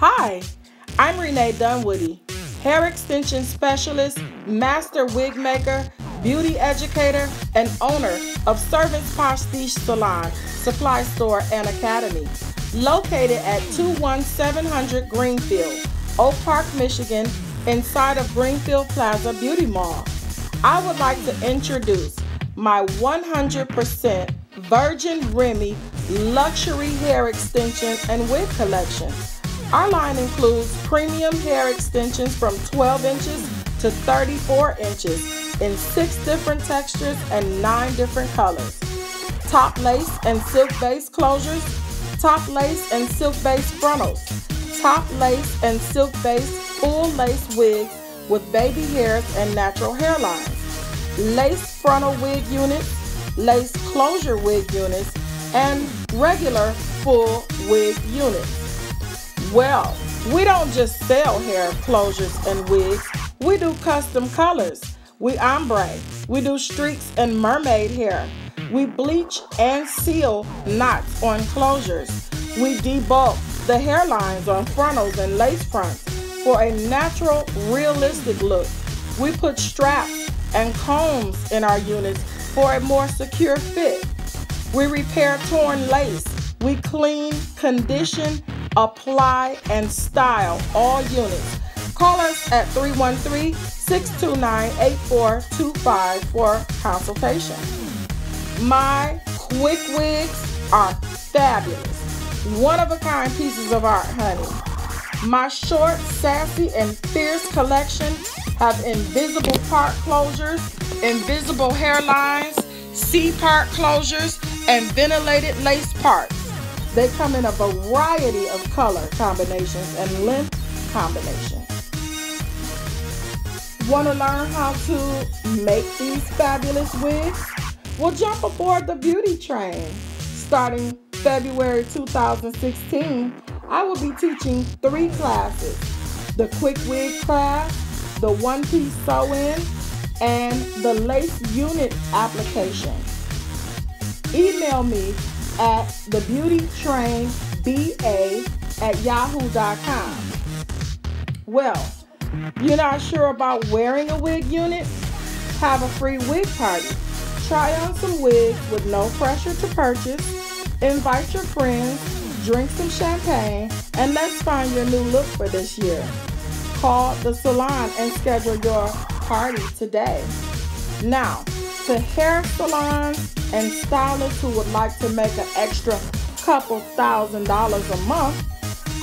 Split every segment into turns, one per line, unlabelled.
Hi, I'm Renee Dunwoody, hair extension specialist, master wig maker, beauty educator, and owner of Servants Postiche Salon, Supply Store, and Academy, located at 21700 Greenfield, Oak Park, Michigan, inside of Greenfield Plaza Beauty Mall. I would like to introduce my 100% Virgin Remy luxury hair extension and wig collection. Our line includes premium hair extensions from 12 inches to 34 inches in six different textures and nine different colors. Top lace and silk base closures, top lace and silk base frontals, top lace and silk base full lace wigs with baby hairs and natural hairlines, lace frontal wig units, lace closure wig units, and regular full wig units. Well, we don't just sell hair closures and wigs, we do custom colors. We ombre, we do streaks and mermaid hair. We bleach and seal knots on closures. We debulk the hairlines on frontals and lace fronts for a natural, realistic look. We put straps and combs in our units for a more secure fit. We repair torn lace. We clean, condition, apply, and style all units. Call us at 313 629 8425 for consultation. My quick wigs are fabulous. One of a kind pieces of art, honey. My short, sassy, and fierce collection have invisible part closures, invisible hairlines, C part closures, and ventilated lace parts. They come in a variety of color combinations and length combinations. Want to learn how to make these fabulous wigs? Well, jump aboard the beauty train. Starting February 2016, I will be teaching three classes the quick wig class, the one piece sew in, and the lace unit application. Email me at thebeautytrainba at yahoo.com. Well, you're not sure about wearing a wig unit? Have a free wig party. Try on some wigs with no pressure to purchase. Invite your friends, drink some champagne, and let's find your new look for this year. Call the salon and schedule your party today. Now, to hair salons and stylists who would like to make an extra couple thousand dollars a month,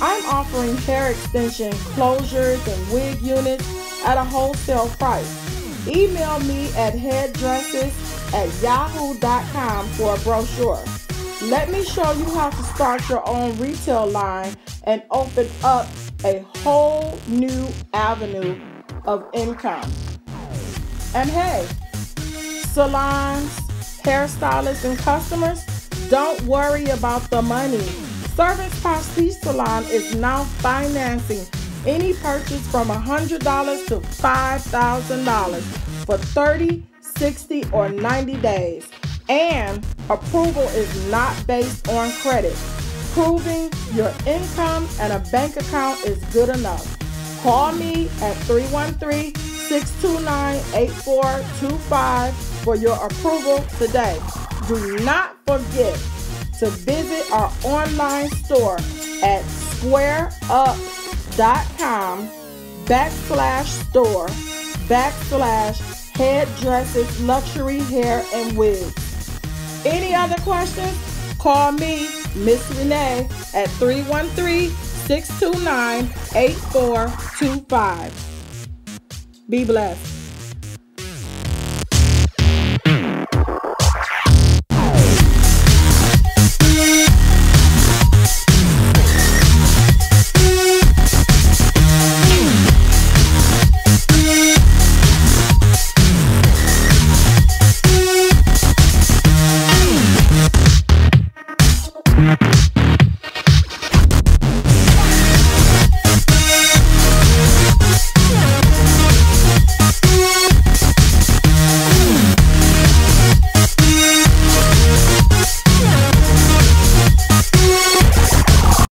I'm offering hair extension closures and wig units at a wholesale price. Email me at headdresses at yahoo.com for a brochure. Let me show you how to start your own retail line and open up a whole new avenue of income. And hey, salons, hairstylists, and customers, don't worry about the money. Servants Postiche Salon is now financing any purchase from $100 to $5,000 for 30, 60, or 90 days. And approval is not based on credit. Proving your income and a bank account is good enough. Call me at 313 629 8425 for your approval today. Do not forget to visit our online store at squareup.com backslash store backslash headdresses luxury hair and wigs. Any other questions? Call me, Miss Renee, at 313 629 8425. Be blessed.